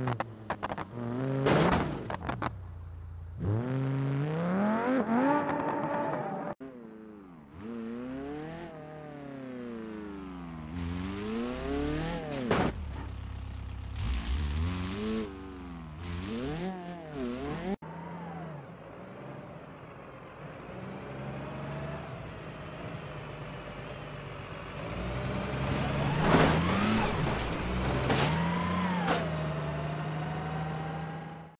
Mm-hmm.